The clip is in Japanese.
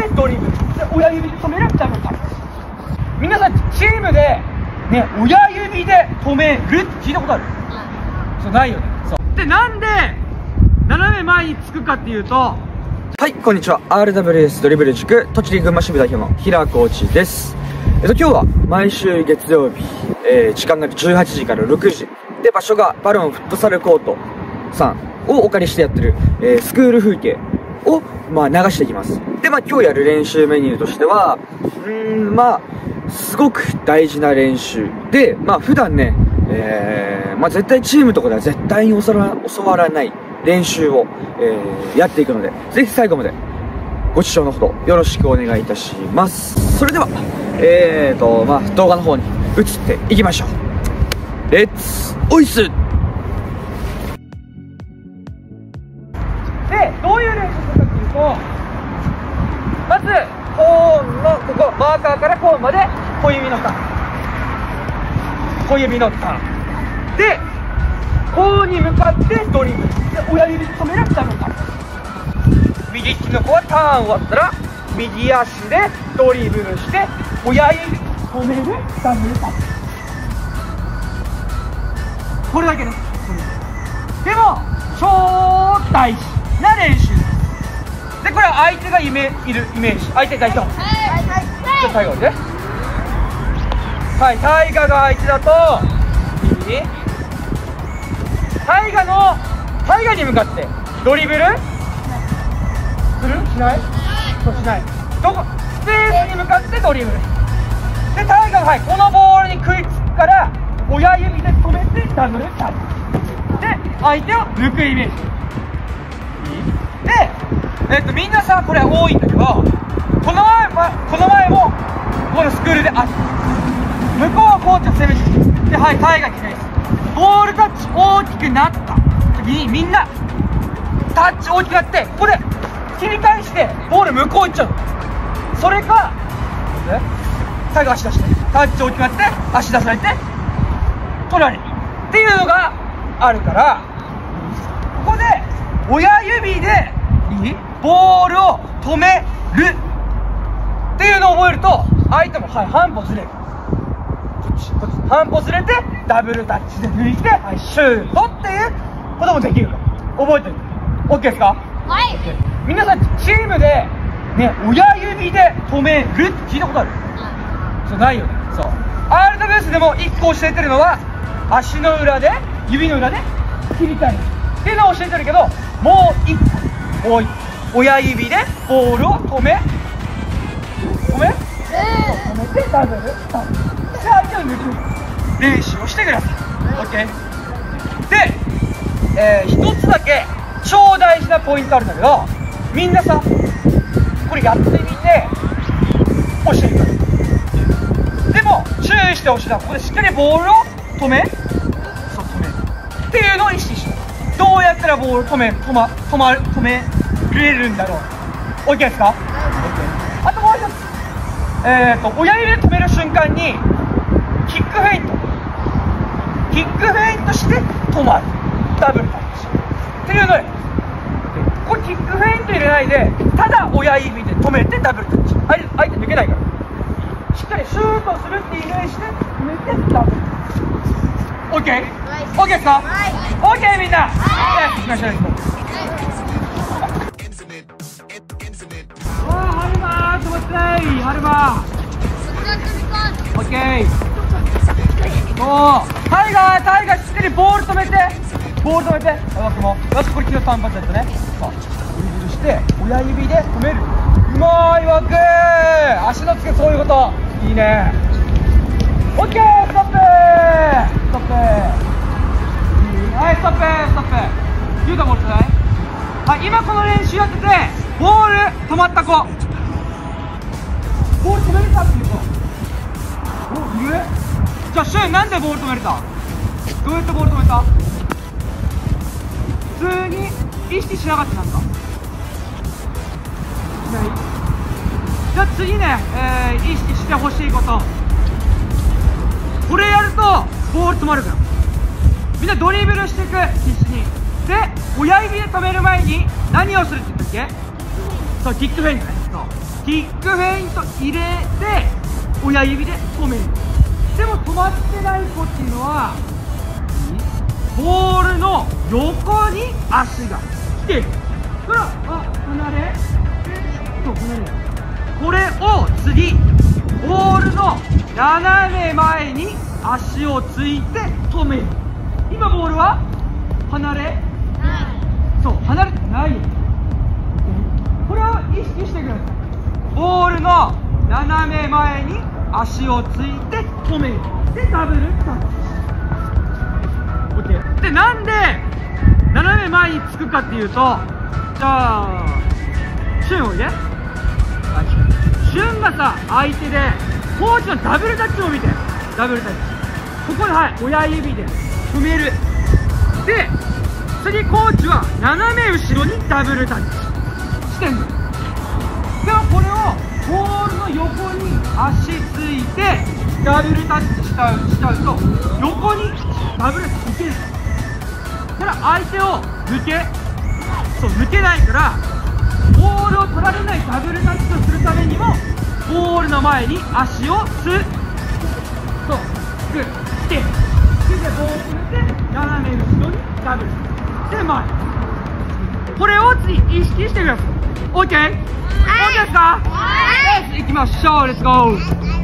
ってドリブルで親指で止めるダブルタッチ皆さんチームでね親指で止めるって聞いたことある。そうないよね。そう。でなんで斜め前につくかっていうと。はいこんにちは。RWS ドリブル塾栃木群馬支部代表の平コーチです。えっと今日は毎週月曜日、えー時間が18時から6時。で場所がバロンフットサルコートさん。をお借りしてやってる、えースクール風景を、まあ、流していきます。でまあ今日やる練習メニューとしてはうーんまあすごく大事な練習。でまあ普段ねえーまあ、絶対チームとかでは絶対に教わら教わらない練習を、えーやっていくのでぜひ最後までご視聴のほどよろしくお願いいたします。それではえーとまあ動画の方に移っていきましょう。レッツオイスここマーカーからコーンまで小指のターン。小指のターン。でコーンに向かってドリブル。で親指止めるダブルターン右利きの子はターン終わったら右足でドリブルして親指止めるダブルターンこれだけです。でも超大事な練習です。でこれは相手がイメいるイメージ。相手がいと最後にね。はいタイガが相手だと右タイガのタイガに向かってドリブル？する？しない？そうしない。どこ？スペースに向かってドリブル。でタイガがはいこのボールに食いつくから親指で止めてダブルタッチ。で相手を抜くイメージ。で、えっとみんなさこれ多いんだ。クールであ向こうはコーチを攻めてるではいタイガーディフェンスボールタッチ大きくなった。時にみんなタッチ大きくなってここで切り返してボール向こう行っちゃう。それかタイガー足出してタッチ大きくなって足出されて取られる。っていうのがあるからここで親指でいいボールを止める。っていうのを覚えると相手もはい半歩ずれる。こっちこっち半歩ずれてダブルタッチで抜いてはいシュートっていうこともできる覚えてる？OK ですか？はい。皆さんチームでね親指で止めるって聞いたことある？そうないよね。そう。RWS でも1個教えてるのは足の裏で指の裏で切り替えるっていうのを教えてるけどもう1個。親指でボールを止めダブルタッチで相手を抜く練習をしてください OK で、えー、一つだけ超大事なポイントあるんだけどみんなさこれやってみて教えてください。でも注意してほしいのはここでしっかりボールを止めそう止める。っていうのを意識してどうやったらボール止め止ま止まる止めれるんだろう。OK ですか？えー、と親指で止める瞬間にキックフェイント。キックフェイントして止まる。ダブルタッチ。っていうのでこれキックフェイント入れないでただ親指で止めてダブルタッチ。相手抜けないから。しっかりシュートするっていうイメージで止めてダブルタッチ。OK?OK、OK ですか、OK みんな、はい、行きましましょう。わあハルマー止まってないハルマーオッケー。そうタイガータイガーしっかりボール止めてボール止めて。あ僕もよしこれ昨日単発だったね。さあドリブルして親指で止める。うまいわく足の付けそういうこと。いいね。オッケーストップ。ストップはいストップストップ。言うたボールじゃない？はい今この練習やっててボール止まった子。ボール止めれたっていう子おいるじゃあシュンなんでボール止めれたどうやってボール止めた？普通に意識しなかったなんかないじゃあ次ね、えー意識してほしいこと。これやるとボール止まるからみんなドリブルしていく必死に。で親指で止める前に何をするって言ったっけ？そうキックフェイントね。キックフェイント入れて親指で止める。でも止まってない子っていうのはボールの横に足が来てる。ほらあ離れ。そう離れこれを次ボールの斜め前に足をついて止める。今ボールは離れ。そう離れてない。よこれを意識してください。ボールの斜め前に足をついて止める。でダブルタッチ。OK でなんで斜め前につくかっていうとじゃあシュンおいでシュンがさ相手でコーチのダブルタッチを見て。ダブルタッチ。ここではい親指で止める。で次コーチは斜め後ろにダブルタッチしてんのでもこれをボールの横に足ついてダブルタッチしちゃうと横にダブルタッチいけるただ相手を抜けそう抜けないからボールを取られないダブルタッチをするためにもボールの前に足をつそうつくして手でボールを止めて斜め後ろにダブルで前これを次意識してください。OK? OK ですか、はい、行きましょう。レッツゴー